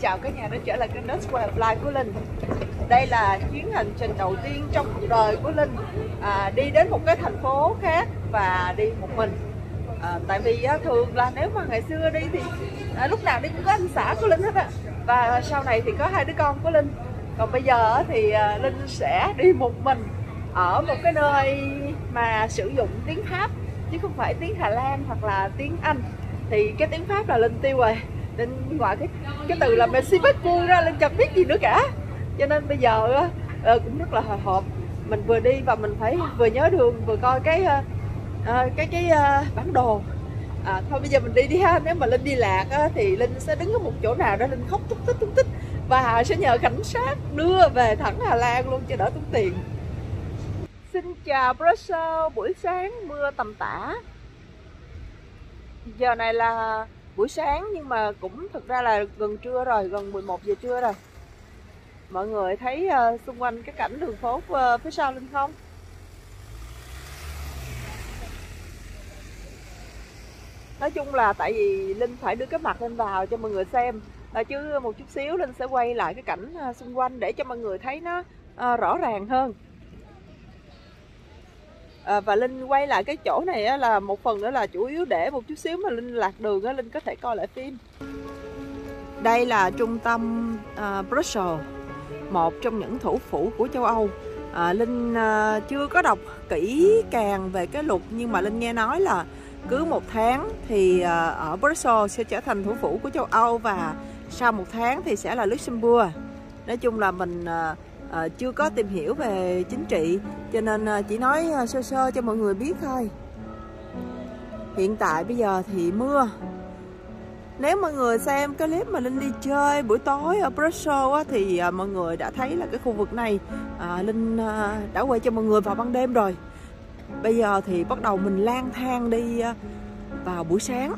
chào cả nhà đã trở lại kênh Dust Square Live của Linh. Đây là chuyến hành trình đầu tiên trong cuộc đời của Linh à, Đi đến một cái thành phố khác và đi một mình. À, Tại vì á, thường là nếu mà ngày xưa đi thì à, lúc nào đi cũng có anh xã của Linh hết á. Và sau này thì có hai đứa con của Linh. Còn bây giờ á, thì à, Linh sẽ đi một mình ở một cái nơi mà sử dụng tiếng Pháp chứ không phải tiếng Hà Lan hoặc là tiếng Anh. Thì cái tiếng Pháp là Linh tiêu rồi nên ngoài cái cái từ là Messi bắt cu ra lên chẳng biết gì nữa cả. Cho nên bây giờ uh, cũng rất là hồi hộp. Mình vừa đi và mình phải vừa nhớ đường vừa coi cái uh, cái cái uh, bản đồ. À, thôi bây giờ mình đi đi ha nếu mà linh đi lạc á, thì linh sẽ đứng ở một chỗ nào đó linh khóc thúc tích thúc tích và sẽ nhờ cảnh sát đưa về thẳng Hà Lan luôn cho đỡ tốn tiền. Xin chào Brussels, buổi sáng mưa tầm tã. Giờ này là buổi sáng nhưng mà cũng thực ra là gần trưa rồi, gần 11 giờ trưa rồi. Mọi người thấy uh, xung quanh cái cảnh đường phố uh, phía sau Linh không? Nói chung là tại vì Linh phải đưa cái mặt lên vào cho mọi người xem. À, Chứ một chút xíu Linh sẽ quay lại cái cảnh uh, xung quanh để cho mọi người thấy nó uh, rõ ràng hơn à, và linh quay lại cái chỗ này á, là một phần nữa là chủ yếu để một chút xíu mà linh lạc đường á, linh có thể coi lại phim. Đây là trung tâm uh, Brussels một trong những thủ phủ của châu Âu. À, linh uh, chưa có đọc kỹ càng về cái luật nhưng mà linh nghe nói là cứ một tháng thì uh, ở Brussels sẽ trở thành thủ phủ của châu Âu và sau một tháng thì sẽ là Luxembourg. Nói chung là mình uh, uh, chưa có tìm hiểu về chính trị cho nên uh, chỉ nói uh, sơ sơ cho mọi người biết thôi. Hiện tại bây giờ thì mưa. Nếu mọi người xem cái clip mà Linh đi chơi buổi tối ở Brussels á, thì à, mọi người đã thấy là cái khu vực này à, Linh à, đã quay cho mọi người vào ban đêm rồi. Bây giờ thì bắt đầu mình lang thang đi à, vào buổi sáng.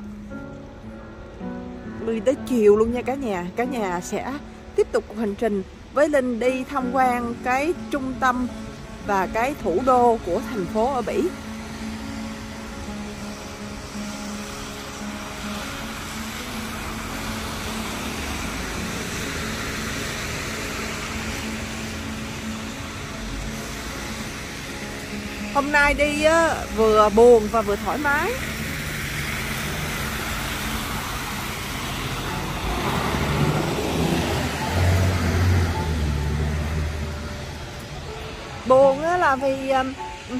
Đi tới chiều luôn nha cả nhà. Cả nhà sẽ tiếp tục hành trình với Linh đi tham quan cái trung tâm và cái thủ đô của thành phố ở Bỉ. Hôm nay đi vừa buồn và vừa thoải mái buồn là vì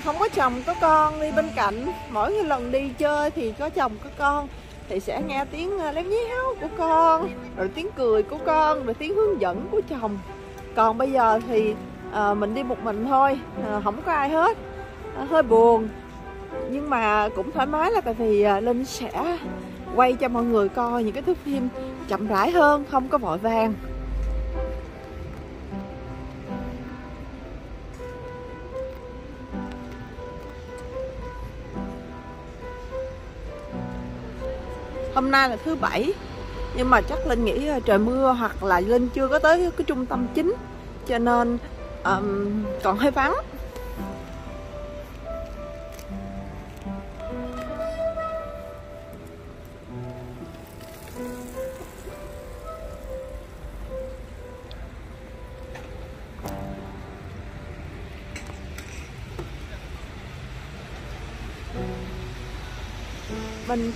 không có chồng có con đi bên cạnh. Mỗi lần đi chơi thì có chồng có con thì sẽ nghe tiếng ờ, léo nhéo của con rồi tiếng cười của con rồi tiếng hướng dẫn của chồng. Còn bây giờ thì à, mình đi một mình thôi ờ, à, không có ai hết. À, hơi buồn. Nhưng mà cũng thoải mái là tại vì à, linh sẽ quay cho mọi người coi những cái thước phim chậm rãi hơn không có vội vàng. Hôm nay là thứ bảy nhưng mà chắc linh nghĩ ờ, trời mưa hoặc là linh chưa có tới cái trung tâm chính cho nên um, còn hơi vắng.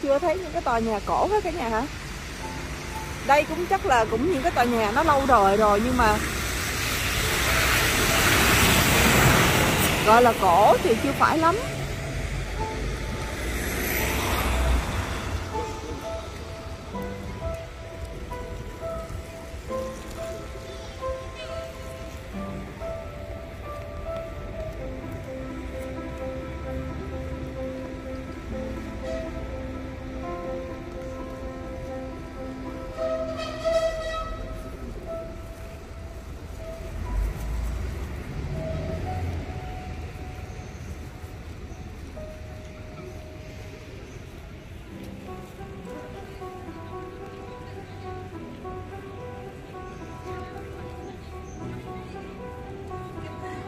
Chưa thấy những cái tòa nhà cổ hết cả nhà hả? Đây cũng chắc là cũng những cái tòa nhà nó lâu đời rồi nhưng mà gọi là cổ thì chưa phải lắm.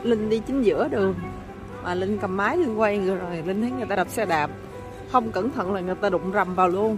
Linh đi chính giữa đường. Mà linh cầm máy linh quay rồi, rồi linh thấy người ta đạp xe đạp. Không cẩn thận là người ta đụng rầm vào luôn.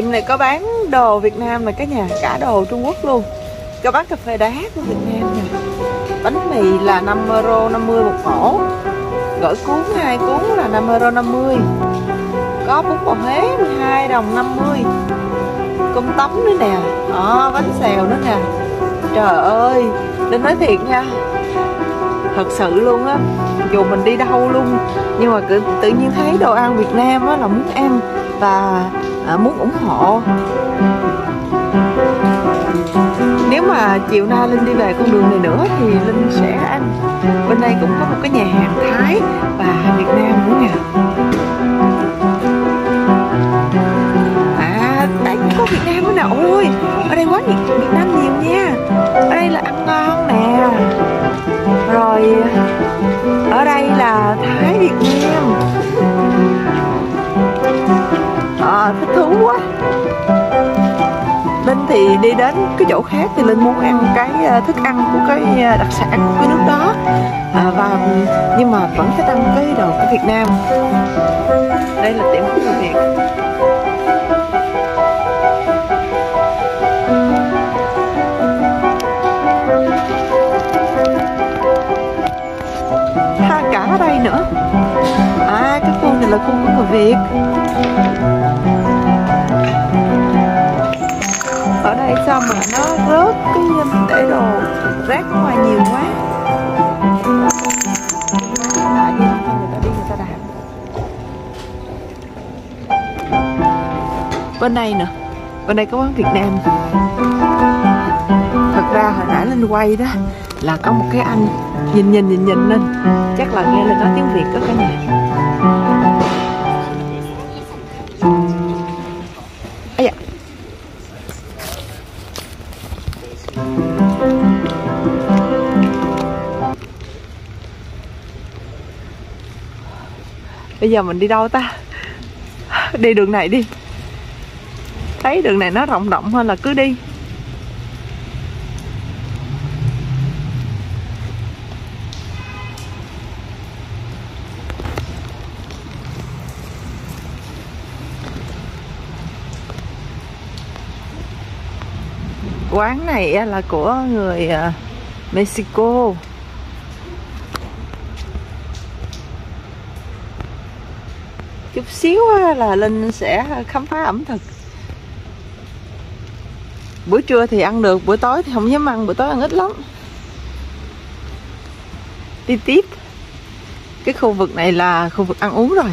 Tiệm này có bán đồ Việt Nam mà cả nhà cả đồ Trung Quốc luôn. Có bán cà phê đá của Việt Nam nè. Bánh mì là 5 euro 50 một ổ gỏi cuốn hai cuốn là 5 euro 50 có bún bò Huế 12 đồng 50 cơm tấm nữa nè. À, bánh xèo nữa nè. Trời ơi nên nói thiệt nha. Thật sự luôn á dù mình đi đâu luôn nhưng mà tự, tự nhiên thấy đồ ăn Việt Nam á là muốn ăn. Và À, muốn ủng hộ. Nếu mà chiều nay Linh đi về con đường này nữa thì Linh sẽ ăn. Bên đây cũng có một cái nhà hàng Thái. Thì đi đến cái chỗ khác thì Linh muốn ăn cái ờ, thức ăn của cái ờ, đặc sản của cái nước đó. À, và nhưng mà vẫn phải ăn cái đồ của Việt Nam. Đây là tiệm của người Việt. Ha cả ở đây nữa. À cái khu này là khu của người Việt. Ở đây sao mà nó rớt cái để đồ rác ngoài nhiều quá? Đi không người ta đi người ta đạp. Bên đây nè. Bên đây có quán Việt Nam. Thật ra hồi nãy lên quay đó là có một cái anh nhìn nhìn nhìn nhìn lên. Chắc là nghe lên nói tiếng Việt đó cả nhà. Bây giờ mình đi đâu ta? Đi đường này đi. Thấy đường này nó rộng rộng hơn là cứ đi. Quán này là của người à, Mexico. Chút xíu là Linh sẽ khám phá ẩm thực. Buổi trưa thì ăn được, buổi tối thì không dám ăn, buổi tối ăn ít lắm. Đi tiếp Cái khu vực này là khu vực ăn uống rồi.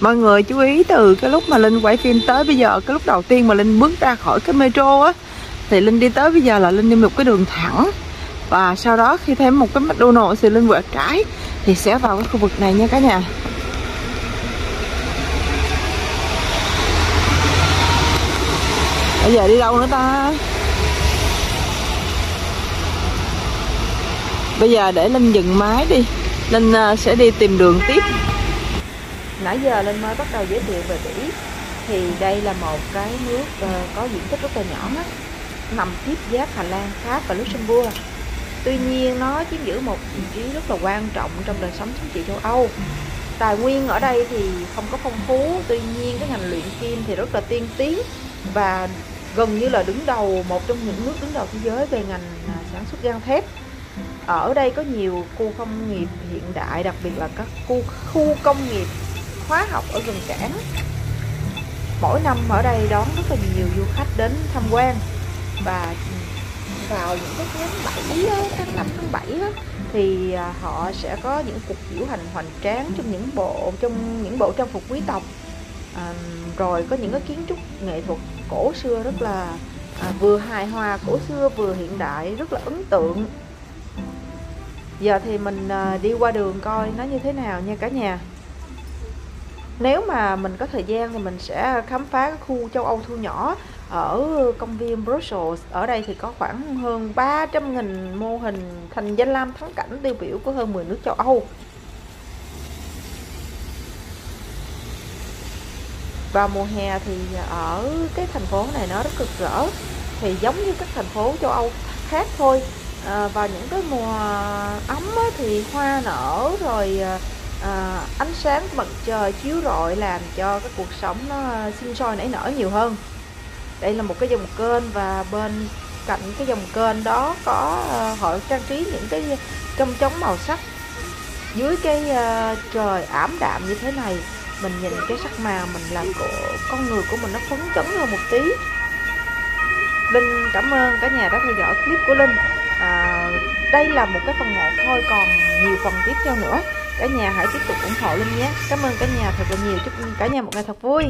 Mọi người chú ý từ cái lúc mà Linh quay phim tới bây giờ Cái lúc đầu tiên mà Linh bước ra khỏi cái metro á Thì Linh đi tới bây giờ là Linh đi một cái đường thẳng. Và sau đó khi thêm một cái McDonald's thì Linh quẹt trái. Thì sẽ vào cái khu vực này nha cả nhà. Bây giờ đi đâu nữa ta? Bây giờ để Linh dừng máy đi. Linh ờ, sẽ đi tìm đường tiếp. Nãy giờ Linh mới bắt đầu giới thiệu về Bỉ. Thì đây là một cái nước ờ, có diện tích rất là nhỏ đó, Nằm tiếp giáp Hà Lan, Pháp và Luxembourg. Tuy nhiên, nó chiếm giữ một vị trí rất là quan trọng trong đời sống chính trị châu Âu. Tài nguyên ở đây thì không có phong phú, Tuy nhiên cái ngành luyện kim thì rất là tiên tiến Và gần như là đứng đầu, một trong những nước đứng đầu thế giới về ngành à, sản xuất gang thép. Ở đây có nhiều khu công nghiệp hiện đại, đặc biệt là các khu khu công nghiệp hóa học ở gần cảng. Mỗi năm ở đây đón rất là nhiều du khách đến tham quan và vào những cái tháng 7 đó, tháng 5 tháng 7 đó, thì à, họ sẽ có những cuộc diễu hành hoành tráng trong những bộ trong những bộ trang phục quý tộc. À, rồi có những cái kiến trúc nghệ thuật cổ xưa rất là à, vừa hài hòa cổ xưa vừa hiện đại rất là ấn tượng. Giờ thì mình à, đi qua đường coi nó như thế nào nha cả nhà. Nếu mà mình có thời gian thì mình sẽ khám phá cái khu châu Âu thu nhỏ ở công viên Brussels ở đây thì có khoảng hơn 300.000 mô hình thành danh lam thắng cảnh tiêu biểu của hơn 10 nước châu Âu. Vào mùa hè thì ở cái thành phố này nó rất cực rỡ thì giống như các thành phố châu Âu khác thôi. À, vào những cái mùa ấm á, thì hoa nở rồi à, à ánh sáng mặt trời chiếu rọi làm cho cái cuộc sống nó à, sinh sôi nảy nở nhiều hơn đây là một cái dòng kênh và bên cạnh cái dòng kênh đó có ờ, họ trang trí những cái trong trống màu sắc. Dưới cái ờ, trời ảm đạm như thế này mình nhìn cái sắc màu mình làm của con người của mình nó phấn chấn hơn một tí. Linh cảm ơn cả nhà đã theo dõi clip của Linh. À, đây là một cái phần một thôi còn nhiều phần tiếp theo nữa cả nhà hãy tiếp tục ủng hộ Linh nhé. Cảm ơn cả nhà thật là nhiều chúc cả nhà một ngày thật vui.